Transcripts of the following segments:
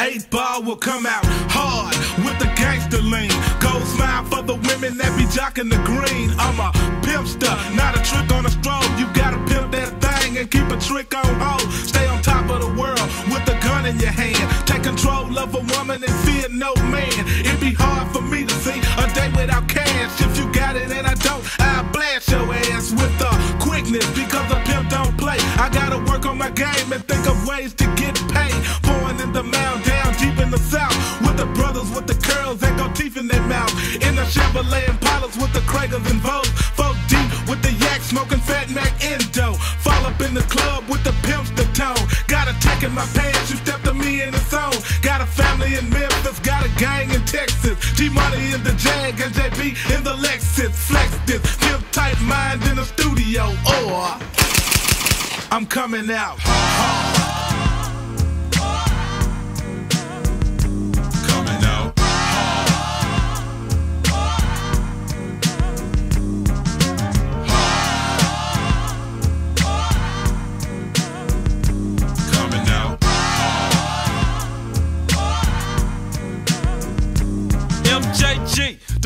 Eight ball will come out hard with the gangster lean. Gold smile for the women that be jocking the green. I'm a pimpster, not a trick on a stroll. You gotta pimp that thing and keep a trick on hold. Stay on top of the world with a gun in your hand. Take control of a woman and fear no man. It'd be hard for me to see a day without cash. If you got it and I don't, I'll blast your ass with the quickness because a pimp don't play. I gotta work on my game and think of ways to with the curls and got teeth in their mouth. In the Chevrolet Impalas with the Cragars and Vogue. Folk deep with the yak smoking Fat Mac Endo. Fall up in the club with the pimps the tone. Got a tech in my pants, you stepped to me in the zone. Got a family in Memphis, got a gang in Texas. G Money in the Jag and JB in the Lexus. Flex this, pimp tight mind in the studio. Or I'm coming out.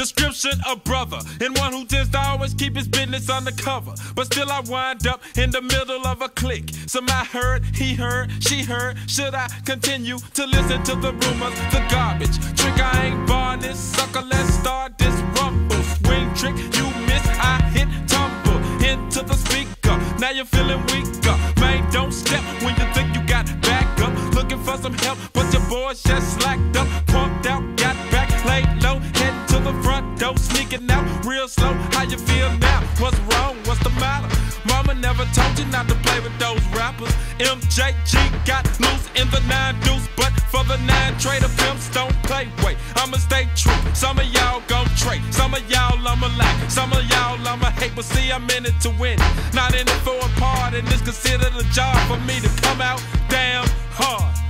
Description of brother, and one who tends to always keep his business undercover. But still, I wind up in the middle of a clique. Some I heard, he heard, she heard. Should I continue to listen to the rumors, the garbage? Trick, I ain't born this sucker. Let's start this rumble. Swing trick, you miss, I hit tumble into the speaker. Now you're feeling weaker. Man, don't step when you think you got back up. Looking for some help, but your boys just slacked up. Pumped out, front sneaking out real slow. How you feel now? What's wrong? What's the matter? Mama never told you not to play with those rappers. MJG got loose in the nine deuce, but for the nine trader pimps don't play. Wait, I'ma stay true. Some of y'all gon' trade, some of y'all I'ma like, some of y'all I'ma hate, but see I'm in it to win. Not in it for a part, and it's considered a job for me to come out damn hard.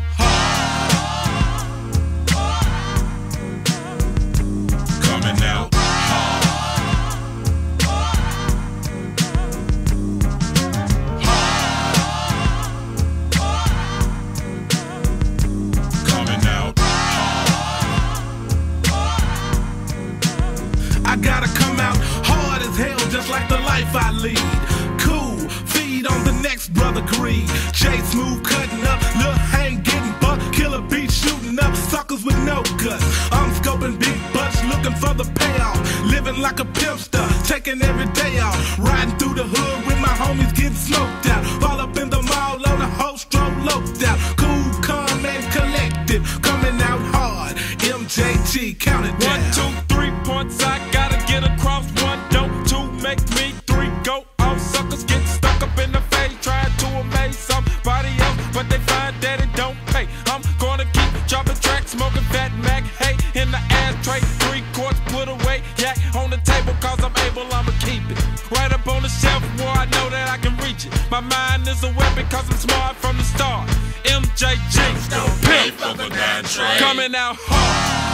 Brother greed. J smooth cutting up, Lil Hang getting buck, killer beat shooting up, suckers with no guts. I'm scoping big butts, looking for the payoff. Living like a pimpster, taking every day off. Riding through the hood with my homies getting smoked out. Fall up in the mall on a whole stroke loped out. Cool, calm, and collected, coming out hard. MJG, count it down. One, two, three points I gotta get across. On the shelf where I know that I can reach it. My mind is a weapon, cause I'm smart from the start. MJG, pimp, coming out hard.